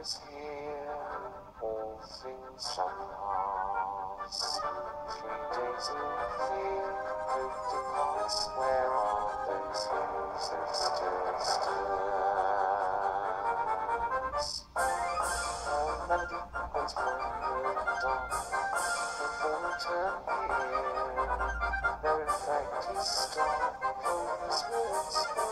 is here, all things shall pass. Three days of fear. hope to where are those hills that still stands? Our melody waits for the dawn, before return here, their effect is strong, for this world's